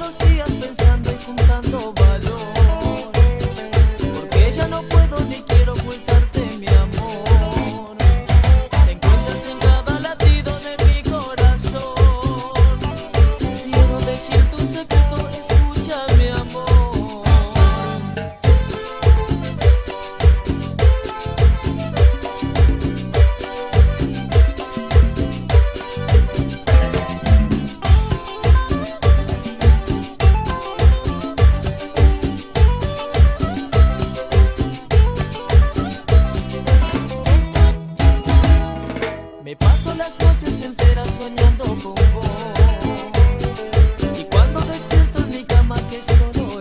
Los días pensando y juntando valor, porque ya no puedo ni quiero ocultarte mi amor. Te encuentras en cada latido de mi corazón. Yo que decir tu secreto, escucha mi amor. Me paso las noches enteras soñando con vos. Y cuando despierto en mi cama que solo